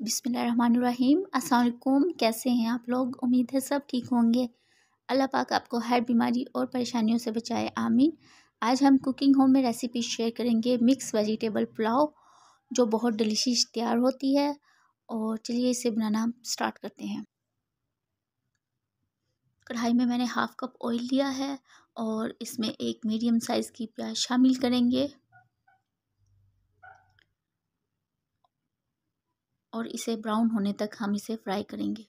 बिसमीम अस्सलाम कैसे हैं आप लोग? उम्मीद है सब ठीक होंगे। अल्लाह पाक आपको हर बीमारी और परेशानियों से बचाए। आमीन। आज हम कुकिंग होम में रेसिपी शेयर करेंगे मिक्स वेजिटेबल पुलाव, जो बहुत डिलीशियस तैयार होती है। और चलिए इसे बनाना स्टार्ट करते हैं। कढ़ाई में मैंने हाफ़ कप ऑयल लिया है और इसमें एक मीडियम साइज़ की प्याज शामिल करेंगे। और इसे ब्राउन होने तक हम इसे फ्राई करेंगे।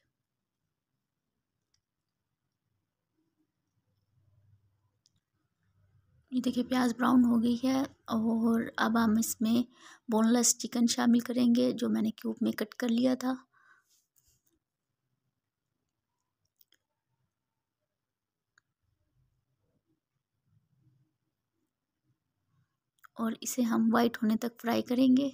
ये देखिए, प्याज ब्राउन हो गई है और अब हम इसमें बोनलेस चिकन शामिल करेंगे, जो मैंने क्यूब में कट कर लिया था। और इसे हम वाइट होने तक फ्राई करेंगे।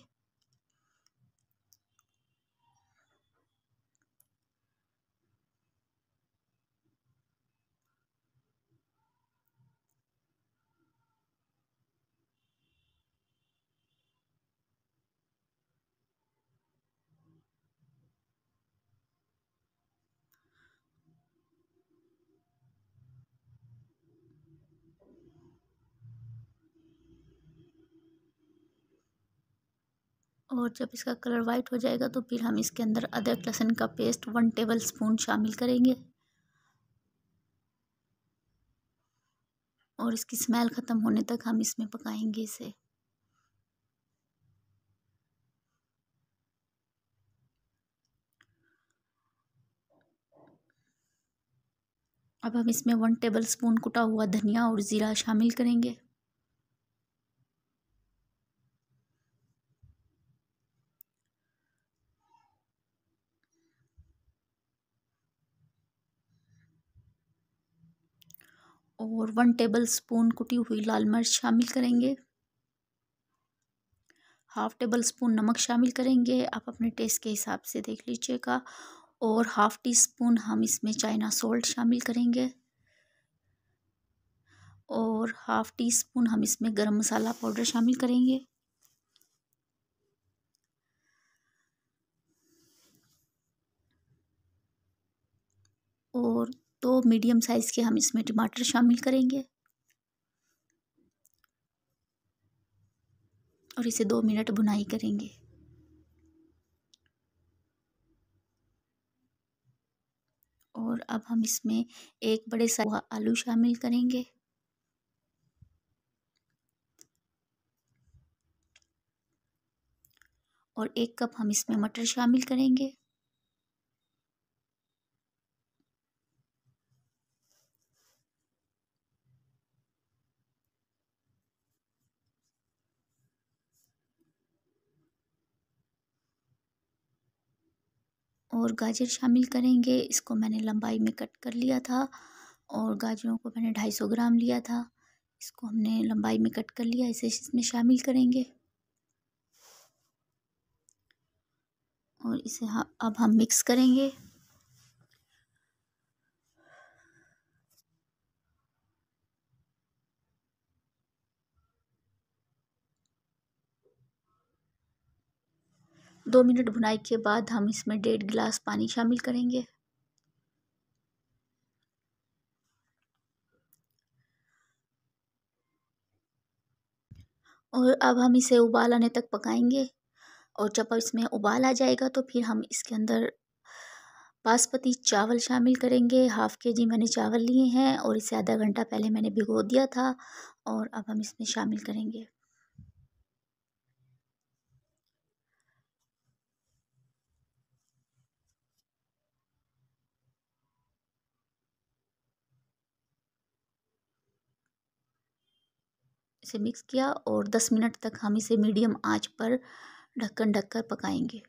और जब इसका कलर वाइट हो जाएगा तो फिर हम इसके अंदर अदरक लहसुन का पेस्ट वन टेबल स्पून शामिल करेंगे। और इसकी स्मेल ख़त्म होने तक हम इसमें पकाएँगे इसे। अब हम इसमें वन टेबल स्पून कुटा हुआ धनिया और ज़ीरा शामिल करेंगे। और वन टेबल स्पून कुटी हुई लाल मिर्च शामिल करेंगे। हाफ़ टेबल स्पून नमक शामिल करेंगे। आप अपने टेस्ट के हिसाब से देख लीजिएगा। और हाफ़ टी स्पून हम इसमें चाइना सॉल्ट शामिल करेंगे। और हाफ़ टी स्पून हम इसमें गरम मसाला पाउडर शामिल करेंगे। और दो मीडियम साइज़ के हम इसमें टमाटर शामिल करेंगे। और इसे दो मिनट बुनाई करेंगे। और अब हम इसमें एक बड़े सा आलू शामिल करेंगे। और एक कप हम इसमें मटर शामिल करेंगे। और गाजर शामिल करेंगे। इसको मैंने लंबाई में कट कर लिया था और गाजरों को मैंने ढाई सौ ग्राम लिया था। इसको हमने लंबाई में कट कर लिया, इसे इसमें शामिल करेंगे। और इसे अब हम मिक्स करेंगे। दो मिनट भुनाई के बाद हम इसमें डेढ़ गिलास पानी शामिल करेंगे। और अब हम इसे उबाल आने तक पकाएँगे। और जब इसमें उबाल आ जाएगा तो फिर हम इसके अंदर बासमती चावल शामिल करेंगे। हाफ़ के जी मैंने चावल लिए हैं और इसे आधा घंटा पहले मैंने भिगो दिया था और अब हम इसमें शामिल करेंगे। इसे मिक्स किया और दस मिनट तक हम इसे मीडियम आँच पर ढक्कन ढककर पकाएँगे।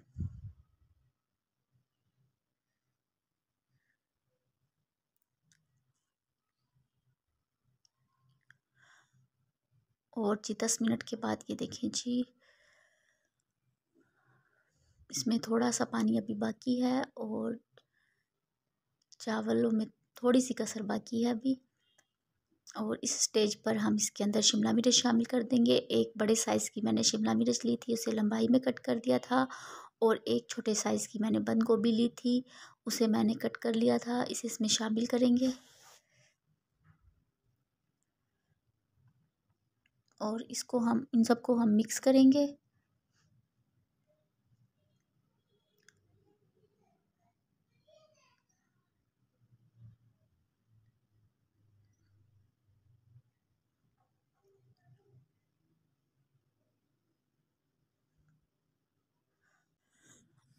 और जी दस मिनट के बाद ये देखें जी, इसमें थोड़ा सा पानी अभी बाकी है और चावलों में थोड़ी सी कसर बाकी है अभी। और इस स्टेज पर हम इसके अंदर शिमला मिर्च शामिल कर देंगे। एक बड़े साइज़ की मैंने शिमला मिर्च ली थी, उसे लंबाई में कट कर दिया था और एक छोटे साइज़ की मैंने बंद गोभी ली थी, उसे मैंने कट कर लिया था। इसे इसमें शामिल करेंगे। और इसको हम, इन सबको हम मिक्स करेंगे।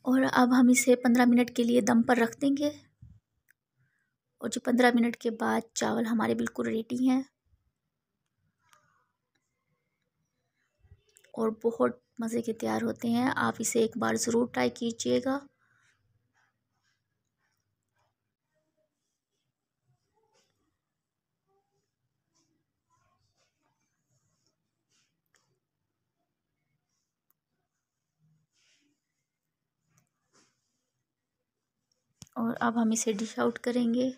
और अब हम इसे पंद्रह मिनट के लिए दम पर रख देंगे। और जो पंद्रह मिनट के बाद चावल हमारे बिल्कुल रेडी हैं। और बहुत मज़े के तैयार होते हैं। आप इसे एक बार ज़रूर ट्राई कीजिएगा। और अब हम इसे डिश आउट करेंगे।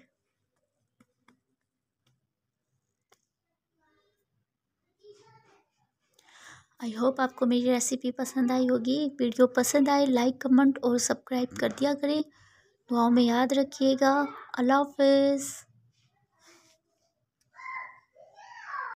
आई होप आपको मेरी रेसिपी पसंद आई होगी। वीडियो पसंद आए लाइक कमेंट और सब्सक्राइब कर दिया करें। दुआओं में याद रखिएगा। अल्लाह हाफिज़।